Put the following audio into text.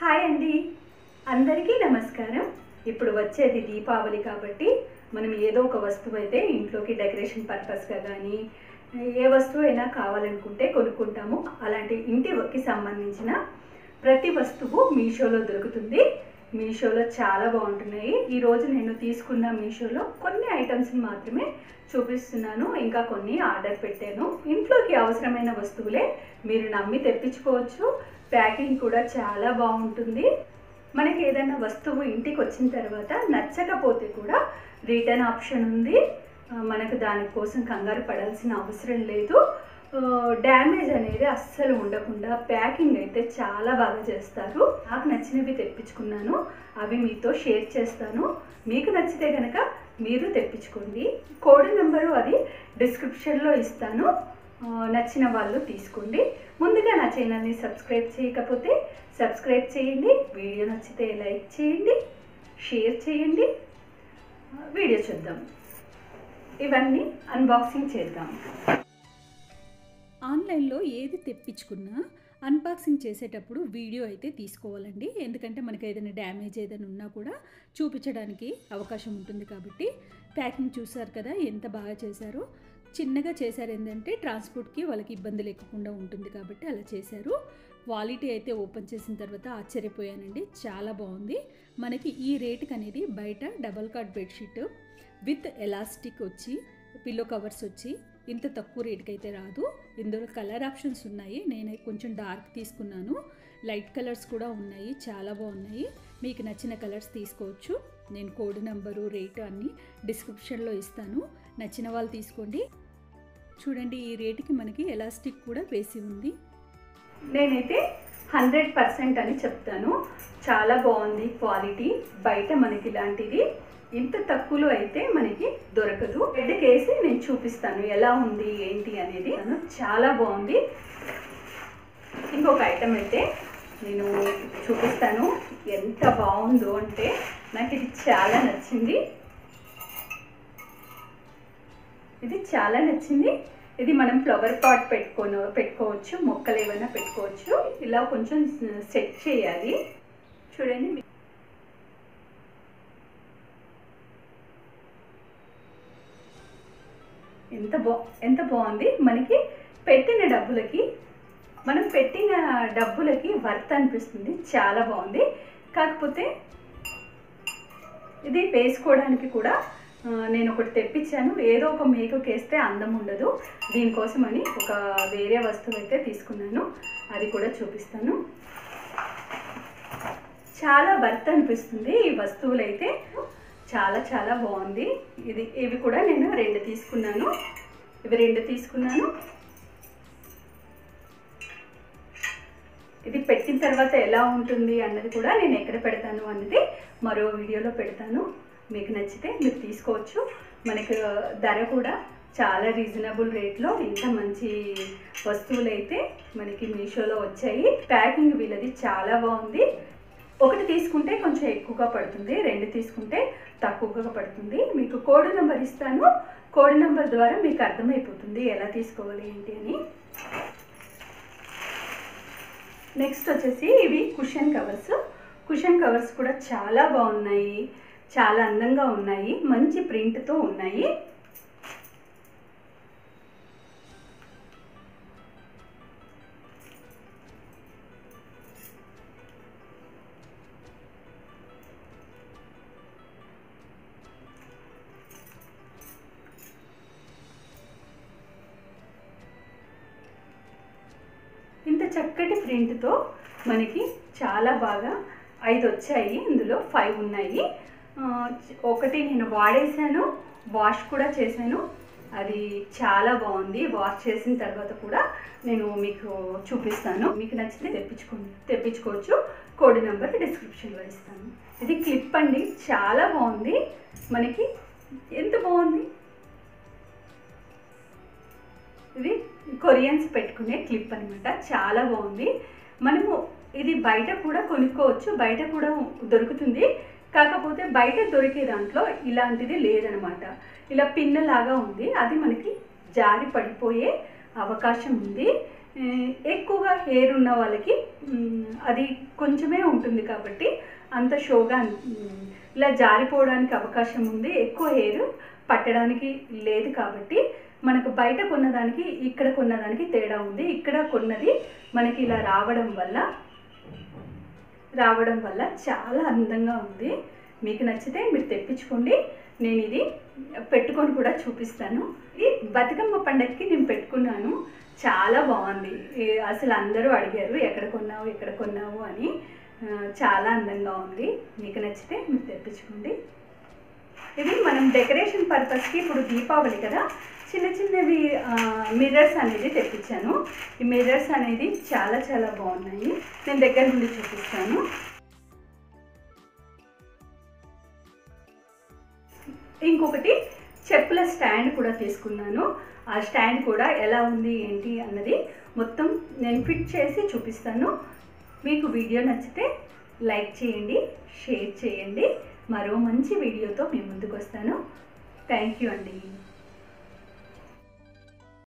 Hi అండి. అందరికీ నమస్కారం. ఇప్పుడు వచ్చేది దీపావళి కాబట్టి మనం ఏదో ఒక వస్తువు అయితే ఇంట్లోకి డెకరేషన్ పర్పస్గా కానీ ఏ వస్తువు అయినా కావాలనుకుంటే కొనుక్కుంటాము. అలాంటి ఇంటికి సంబంధించిన ప్రతి వస్తువు మీషోలో దొరుకుతుంది. మీషోలో చాలా బాగుంటున్నాయి. ఈరోజు నేను తీసుకున్న మీషోలో కొన్ని ఐటమ్స్ని మాత్రమే చూపిస్తున్నాను. ఇంకా కొన్ని ఆర్డర్ పెట్టాను. ఇంట్లోకి అవసరమైన వస్తువులే మీరు నమ్మి తెప్పించుకోవచ్చు. ప్యాకింగ్ కూడా చాలా బాగుంటుంది. మనకి ఏదైనా వస్తువు ఇంటికి వచ్చిన తర్వాత నచ్చకపోతే కూడా రిటర్న్ ఆప్షన్ ఉంది. మనకు దానికోసం కంగారు పడాల్సిన అవసరం లేదు. డ్యామేజ్ అనేది అస్సలు ఉండకుండా ప్యాకింగ్ అయితే చాలా బాగా చేస్తారు. నాకు నచ్చినవి తెప్పించుకున్నాను. అవి మీతో షేర్ చేస్తాను. మీకు నచ్చితే కనుక మీరు తెప్పించుకోండి. కోడ్ నెంబరు అది డిస్క్రిప్షన్లో ఇస్తాను. నచ్చిన వాళ్ళు తీసుకోండి. ముందుగా నా ఛానల్ని సబ్స్క్రైబ్ చేయకపోతే సబ్స్క్రైబ్ చేయండి. వీడియో నచ్చితే లైక్ చేయండి. షేర్ చేయండి. వీడియో చూద్దాం. ఇవన్నీ అన్బాక్సింగ్ చేద్దాం. ఆన్లైన్లో ఏది తెప్పించుకున్నా అన్బాక్సింగ్ చేసేటప్పుడు వీడియో అయితే తీసుకోవాలండి. ఎందుకంటే మనకి ఏదైనా డ్యామేజ్ ఏదైనా ఉన్నా కూడా చూపించడానికి అవకాశం ఉంటుంది కాబట్టి ప్యాకింగ్ చూసారు కదా ఎంత బాగా చేశారో. చిన్నగా చేశారు ఏంటంటే ట్రాన్స్పోర్ట్కి వాళ్ళకి ఇబ్బంది లేకుండా ఉంటుంది కాబట్టి అలా చేశారు. క్వాలిటీ అయితే ఓపెన్ చేసిన తర్వాత ఆశ్చర్యపోయానండి. చాలా బాగుంది. మనకి ఈ రేటుకి అనేది బయట double card bedsheet with elastic వచ్చి పిల్లో కవర్స్ వచ్చి ఇంత తక్కువ రేటుకి అయితే రాదు. ఇందులో కలర్ ఆప్షన్స్ ఉన్నాయి. నేను కొంచెం డార్క్ తీసుకున్నాను. లైట్ కలర్స్ కూడా ఉన్నాయి. చాలా బాగున్నాయి. మీకు నచ్చిన కలర్స్ తీసుకోవచ్చు. నేను కోడ్ నెంబరు రేటు అన్నీ డిస్క్రిప్షన్లో ఇస్తాను. నచ్చిన వాళ్ళు తీసుకోండి. చూడండి ఈ రేటుకి మనకి ఎలాస్టిక్ కూడా వేసి ఉంది. నేనైతే హండ్రెడ్ పర్సెంట్ అని చెప్తాను. చాలా బాగుంది క్వాలిటీ. బయట మనకి ఇలాంటిది. ఇంత తక్కువలో అయితే మనకి దొరకదు. బెడ్కేసి నేను చూపిస్తాను. ఎలా ఉంది ఏంటి అనేది. చాలా బాగుంది. ఇంకొక ఐటమ్ అయితే నేను చూపిస్తాను. ఎంత బాగుందో అంటే నాకు ఇది చాలా నచ్చింది. ఇది చాలా నచ్చింది. ఇది మనం ఫ్లవర్ పాట్ పెట్టుకోను పెట్టుకోవచ్చు మొక్కలు ఏమైనా పెట్టుకోవచ్చు. ఇలా కొంచెం uh, సెట్ చేయాలి. చూడండి ఎంత బా ఎంత బాగుంది? మనకి పెట్టిన డబ్బులకి మనం పెట్టిన డబ్బులకి వర్త్ అనిపిస్తుంది. చాలా బాగుంది. కాకపోతే ఇది వేసుకోవడానికి కూడా నేను ఒకటి తెప్పించాను. ఏదో ఒక మేకకి వేస్తే అందం ఉండదు. దీనికోసమని ఒక వేరే వస్తువు అయితే తీసుకున్నాను. అది కూడా చూపిస్తాను. చాలా వర్త్ అనిపిస్తుంది ఈ వస్తువులు అయితే చాలా చాలా బాగుంది. ఇది ఇవి కూడా నేను రెండు తీసుకున్నాను. ఇవి రెండు తీసుకున్నాను. ఇది పెట్టిన తర్వాత ఎలా ఉంటుంది అన్నది కూడా నేను ఎక్కడ పెడతాను అన్నది మరో వీడియోలో పెడతాను. మీకు నచ్చితే మీరు తీసుకోవచ్చు. మనకు ధర కూడా చాలా రీజనబుల్ రేట్లో ఇంత మంచి వస్తువులు అయితే మనకి మీషోలో వచ్చాయి. ప్యాకింగ్ వీళ్ళది చాలా బాగుంది. ఒకటి తీసుకుంటే కొంచెం ఎక్కువగా పడుతుంది రెండు తీసుకుంటే తక్కువగా పడుతుంది. మీకు కోడ్ నెంబర్ ఇస్తాను. కోడ్ నెంబర్ ద్వారా మీకు అర్థమైపోతుంది ఎలా తీసుకోవాలి ఏంటి అని. నెక్స్ట్ వచ్చేసి ఇవి కుషన్ కవర్స్ కుషన్ కవర్స్ కూడా చాలా బాగున్నాయి. చాలా అందంగా ఉన్నాయి. మంచి ప్రింట్తో ఉన్నాయి. చక్కటి ప్రింట్తో మనకి చాలా బాగా ఐదు వచ్చాయి. ఇందులో ఫైవ్ ఉన్నాయి. ఒకటి నేను వాడేసాను వాష్ కూడా చేశాను. అది చాలా బాగుంది. వాష్ చేసిన తర్వాత కూడా నేను మీకు చూపిస్తాను. మీకు నచ్చితే తెప్పించుకో తెప్పించుకోవచ్చు. కోడ్ నెంబర్ డిస్క్రిప్షన్లో ఇస్తాను. ఇది క్లిప్ అండి. చాలా బాగుంది. మనకి ఎంత బాగుంది? ఇది కొరియన్స్ పెట్టుకునే క్లిప్ అనమాట చాలా బాగుంది. మనము ఇది బయట కూడా కొనుక్కోవచ్చు బయట కూడా దొరుకుతుంది. కాకపోతే బయట దొరికే దాంట్లో ఇలాంటిది లేదనమాట ఇలా పిన్ లాగా ఉంది. అది మనకి జారి పడిపోయే అవకాశం ఉంది. ఎక్కువగా హెయిర్ ఉన్న వాళ్ళకి అది కొంచెమే ఉంటుంది కాబట్టి అంత షోగా ఇలా జారిపోవడానికి అవకాశం ఉంది. ఎక్కువ హెయిర్ పట్టడానికి లేదు కాబట్టి మనకు బయట కొన్నదానికి ఇక్కడ కొన్నదానికి తేడా ఉంది. ఇక్కడ కొన్నది మనకి ఇలా రావడం వల్ల రావడం వల్ల చాలా అందంగా ఉంది. మీకు నచ్చితే మీరు తెప్పించుకోండి. నేను ఇది పెట్టుకొని కూడా చూపిస్తాను. ఈ బతుకమ్మ పండగకి నేను పెట్టుకున్నాను. చాలా బాగుంది. అసలు అందరూ అడిగారు ఎక్కడ కొన్నావు ఎక్కడ కొన్నావు? అని. చాలా అందంగా ఉంది. మీకు నచ్చితే మీరు తెప్పించుకోండి. ఇది మనం డెకరేషన్ పర్పస్కి ఇప్పుడు దీపావళి కదా. చిన్న చిన్నవి మిర్రర్స్ అనేది తెప్పించాను. ఈ మిర్రర్స్ అనేది చాలా చాలా బాగున్నాయి. నేను దగ్గర నుండి చూపిస్తాను. ఇంకొకటి చెప్పుల స్టాండ్ కూడా తీసుకున్నాను. ఆ స్టాండ్ కూడా ఎలా ఉంది ఏంటి అన్నది మొత్తం నేను ఫిట్ చేసి చూపిస్తాను. మీకు వీడియో నచ్చితే లైక్ చేయండి షేర్ చేయండి. మరో మంచి వీడియోతో మీ ముందుకు వస్తాను. థ్యాంక్ యూ అండి.